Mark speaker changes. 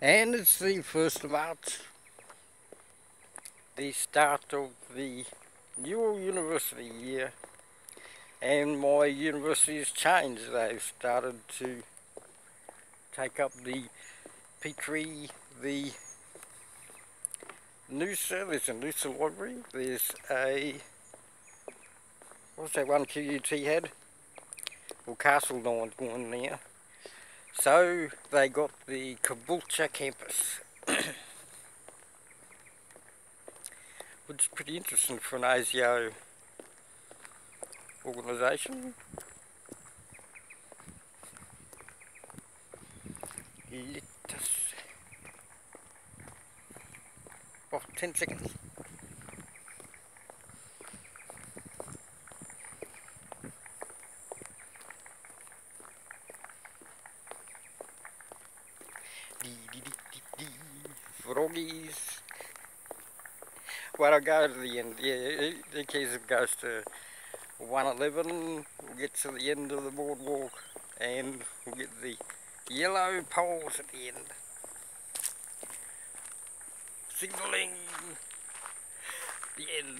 Speaker 1: And it's the 1st of March, the start of the new university year. And my university has changed. They've started to take up the Petrie, the Noosa, there's a Noosa library, there's a, what's that one QUT had? Well, Castle Nine's one now. So they got the Caboolture campus. Which is pretty interesting for an ASIO organisation. Let us... Oh, 10 seconds. Go to the end. Yeah, the keys goes to 111. We'll get to the end of the boardwalk and we'll get the yellow poles at the end. Signalling the end.